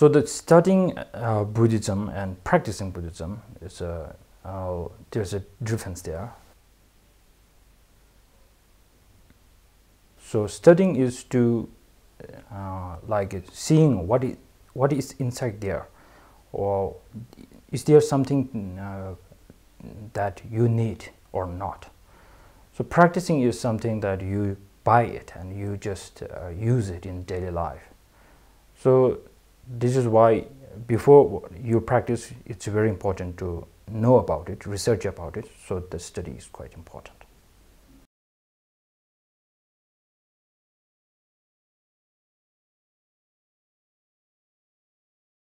So the studying uh, Buddhism and practicing Buddhism is a uh, there's a difference there. So studying is to uh, like seeing what is what is inside there, or is there something uh, that you need or not. So practicing is something that you buy it and you just uh, use it in daily life. So this is why before you practice, it's very important to know about it, research about it. So the study is quite important.